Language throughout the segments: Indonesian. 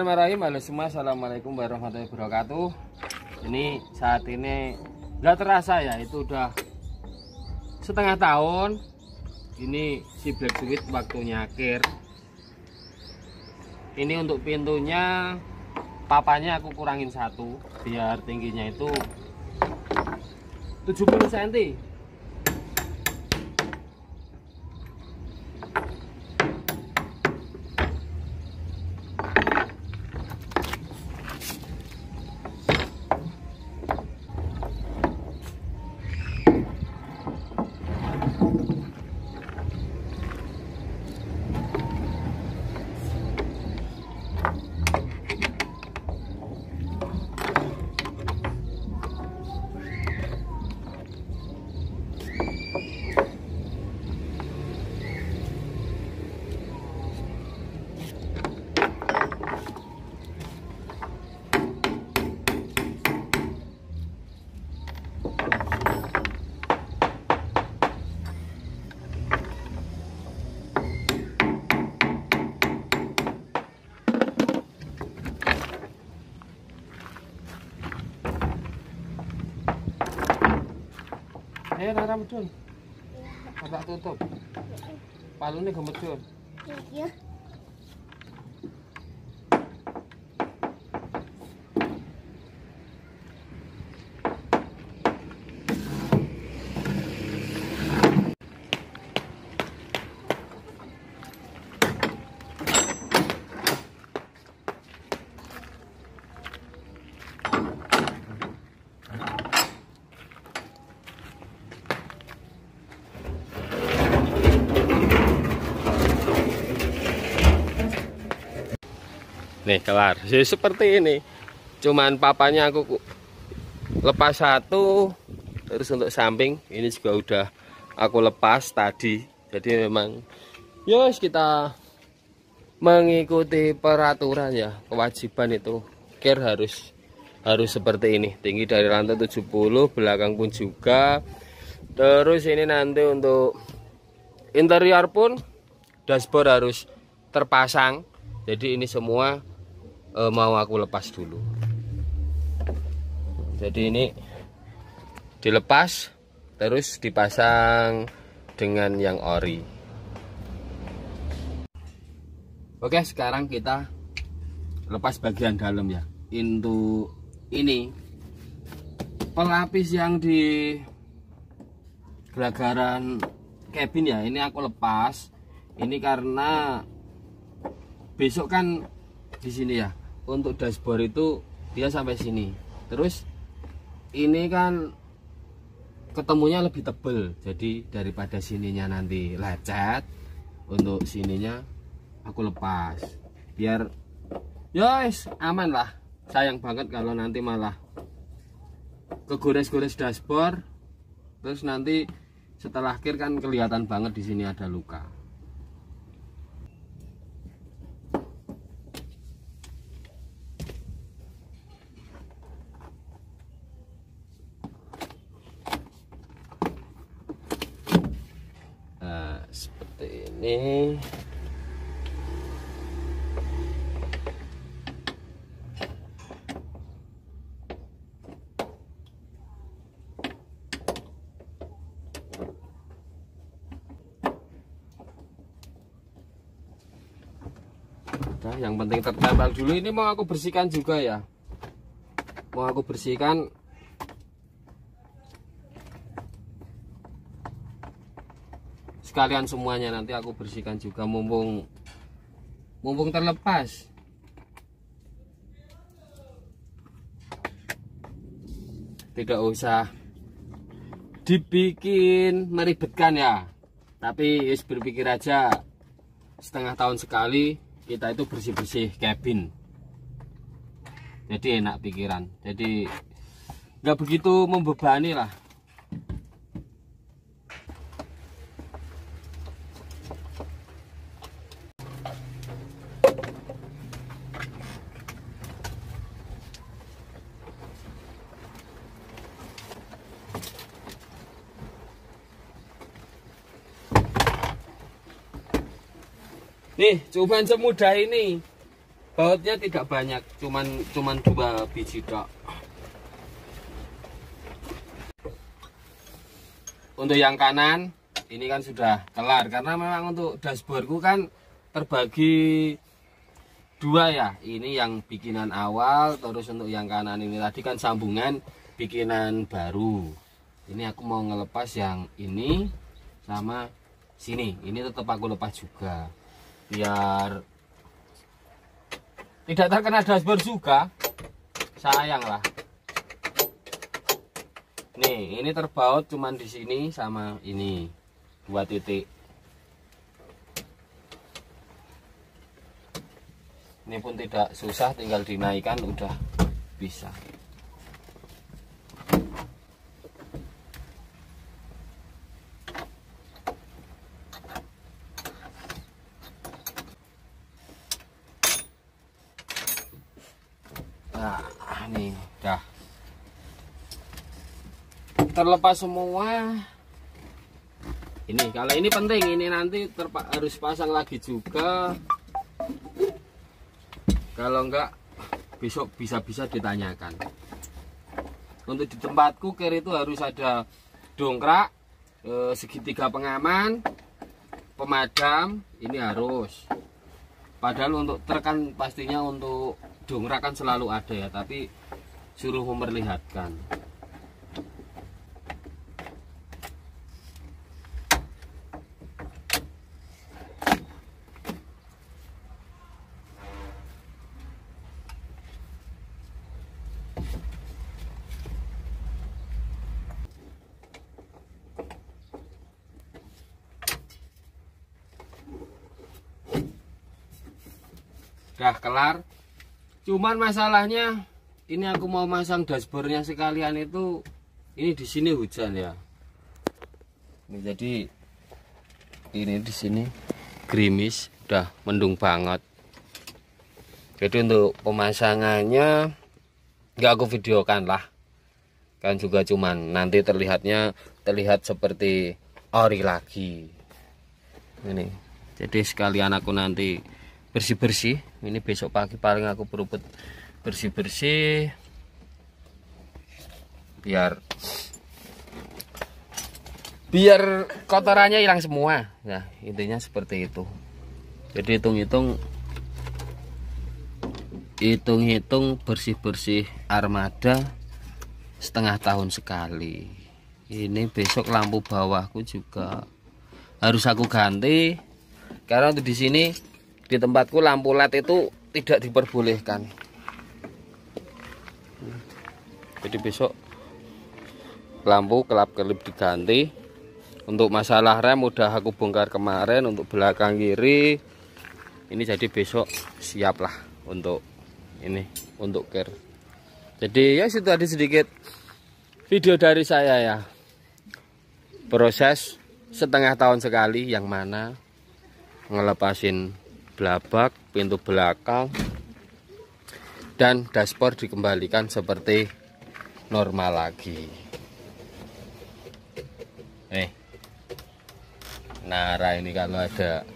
Bismillahirrahmanirrahim. Halo semua Assalamualaikum warahmatullahi wabarakatuh. Ini saat ini nggak terasa ya Itu udah setengah tahun. Ini si Black Sweet waktunya akhir. Ini untuk pintunya Papanya aku kurangin satu Biar tingginya itu 70 cm Ayo Rara medun. Tutup. Palune gemedun. Iya. Nih kelar. Jadi seperti ini. Cuman papanya aku ku- lepas satu. Terus untuk samping ini juga udah aku lepas tadi. Jadi memang yos kita mengikuti peraturan ya. Kewajiban itu care harus harus seperti ini. Tinggi dari lantai 70, belakang pun juga. Terus ini nanti untuk interior pun dashboard harus terpasang. Jadi ini semua eh, mau aku lepas dulu. Jadi ini dilepas terus dipasang dengan yang ori. Oke, sekarang kita lepas bagian dalam ya. Untuk ini pelapis yang di gelagaran cabin ya, ini aku lepas. Ini karena besok kan di sini ya untuk dashboard itu dia sampai sini. Terus ini kan ketemunya lebih tebel. Jadi daripada sininya nanti lecet untuk sininya aku lepas. Biar yos aman lah. Sayang banget kalau nanti malah kegores-gores dashboard. Terus nanti setelah akhir kan kelihatan banget di sini ada luka Nah, seperti ini. Yang penting tertempel dulu ini mau aku bersihkan juga ya. Mau aku bersihkan sekalian semuanya nanti aku bersihkan juga mumpung mumpung terlepas. Tidak usah dibikin meribetkan ya tapi is berpikir aja. Setengah tahun sekali kita itu bersih-bersih cabin. Jadi enak pikiran. Jadi nggak begitu membebani lah Nih, cobaan semudah ini. bautnya tidak banyak cuman cuman dua biji tok. Untuk yang kanan ini kan sudah kelar karena memang untuk dashboardku kan terbagi dua ya. Ini yang bikinan awal terus untuk yang kanan ini tadi kan sambungan bikinan baru. Ini aku mau ngelepas yang ini sama sini. Ini tetap aku lepas juga biar tidak terkena dashboard juga. Sayang lah. Nih ini terbaut cuman di sini sama ini. Dua titik. Ini pun tidak susah tinggal dinaikkan udah bisa nah ini dah terlepas semua. Ini kalau ini penting ini nanti harus pasang lagi juga. Kalau enggak besok bisa-bisa ditanyakan. Untuk di tempatku kir itu harus ada dongkrak eh, segitiga pengaman pemadam ini harus. Padahal untuk terkan pastinya untuk dongkrak kan selalu ada ya tapi suruh memperlihatkan Udah kelar. Cuman masalahnya ini aku mau masang dashboardnya sekalian itu ini di sini hujan ya. Ini jadi ini di sini gerimis, udah mendung banget. Jadi untuk pemasangannya nggak aku videokan lah. Kan juga cuman nanti terlihatnya terlihat seperti ori lagi. Ini. Jadi sekalian aku nanti bersih-bersih. Ini besok pagi paling aku beruput bersih-bersih. Biar biar kotorannya hilang semua. Nah intinya seperti itu. Jadi hitung-hitung hitung-hitung bersih-bersih armada setengah tahun sekali. Ini besok lampu bawahku juga harus aku ganti. Karena untuk di sini di tempatku lampu LED itu tidak diperbolehkan. Jadi besok lampu kelap-kelip diganti. Untuk masalah rem udah aku bongkar kemarin untuk belakang kiri ini jadi besok siap lah untuk ini untuk care. Jadi ya situ ada sedikit video dari saya ya. Proses setengah tahun sekali yang mana ngelepasin belabak, pintu belakang, dan dashboard dikembalikan seperti normal lagi. Eh, Nara ini kalau ada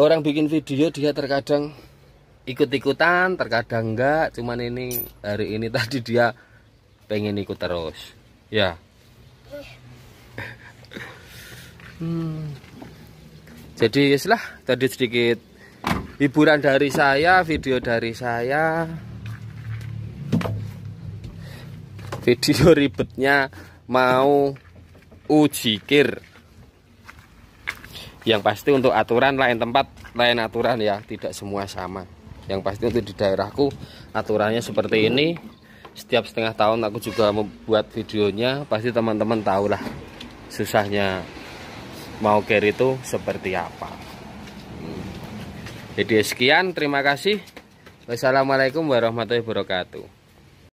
orang bikin video dia terkadang ikut-ikutan, terkadang enggak. Cuman ini hari ini tadi dia pengen ikut terus. Ya. Hmm. Jadi lah tadi sedikit hiburan dari saya video dari saya. Video ribetnya mau uji kir. Yang pasti untuk aturan lain tempat lain aturan ya tidak semua sama. Yang pasti untuk di daerahku aturannya seperti ini. Setiap setengah tahun aku juga membuat videonya pasti teman-teman tahu lah susahnya mau care itu seperti apa jadi sekian, terima kasih. Wassalamualaikum warahmatullahi wabarakatuh.